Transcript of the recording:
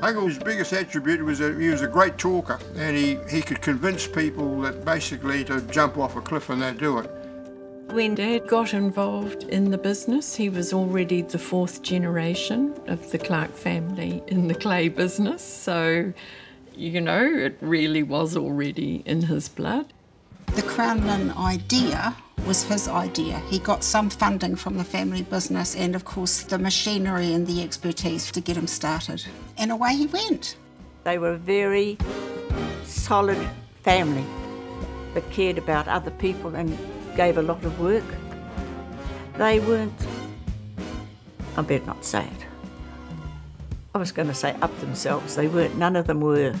I biggest attribute was that he was a great talker and he, he could convince people that basically to jump off a cliff and they'd do it. When Dad got involved in the business, he was already the fourth generation of the Clark family in the clay business. So, you know, it really was already in his blood. The Crown idea was his idea. He got some funding from the family business and, of course, the machinery and the expertise to get him started. And away he went. They were a very solid family that cared about other people and gave a lot of work. They weren't, I better not say it. I was going to say up themselves. They weren't, none of them were